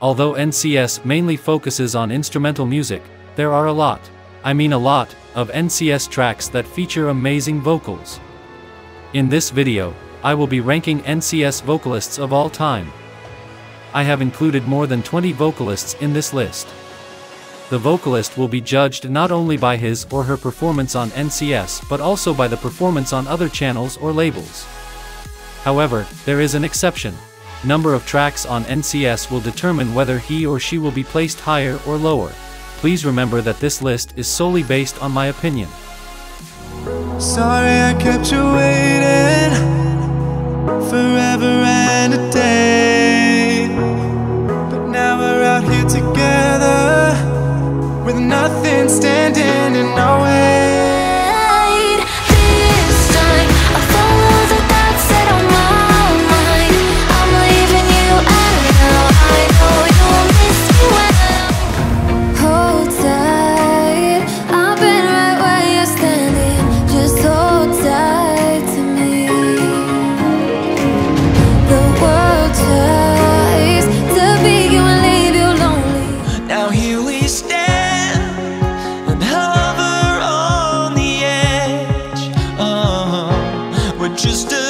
Although NCS mainly focuses on instrumental music, there are a lot, I mean a lot, of NCS tracks that feature amazing vocals. In this video, I will be ranking NCS vocalists of all time. I have included more than 20 vocalists in this list. The vocalist will be judged not only by his or her performance on NCS but also by the performance on other channels or labels. However, there is an exception. Number of tracks on NCS will determine whether he or she will be placed higher or lower. Please remember that this list is solely based on my opinion. Sorry I kept you waiting forever just a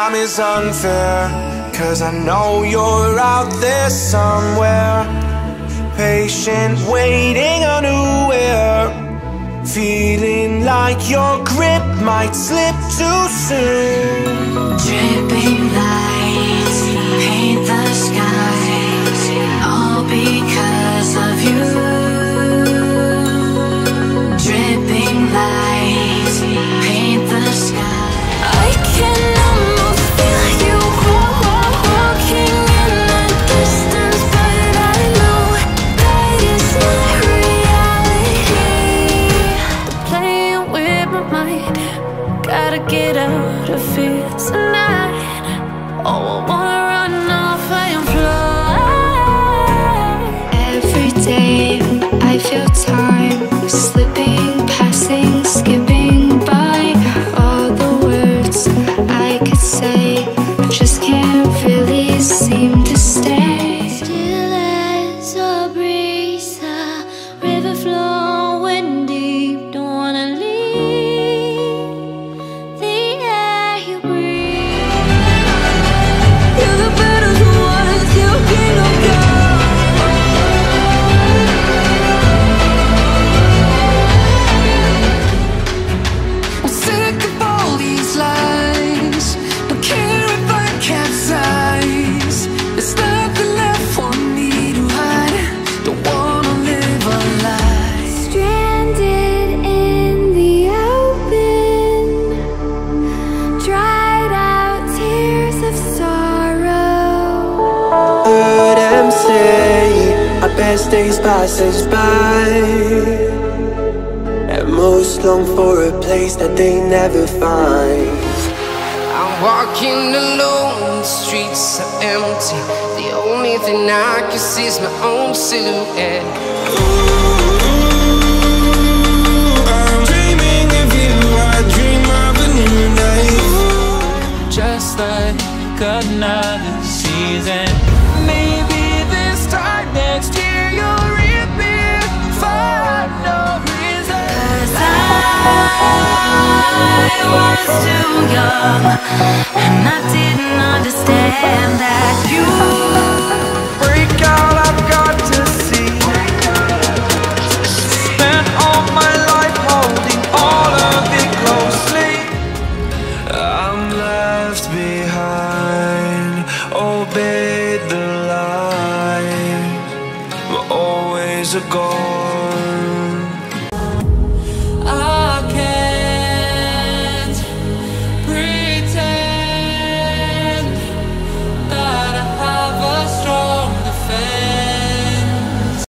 Time is unfair, cause I know you're out there somewhere. Patient, waiting unaware. Feeling like your grip might slip too soon. Dripping lights paint the skies, all because get out of here tonight. Oh, I wanna run off and fly. Every day I feel time say our best days pass us by And most long for a place that they never find I'm walking alone, the streets are empty. The only thing I can see is my own silhouette. I'm dreaming of you, I dream of a new life. just like another season. Maybe was too young And I didn't understand that you Break out, I've got to see. Spent all my life holding all of it closely. I'm left behind Obeyed the But always a goal.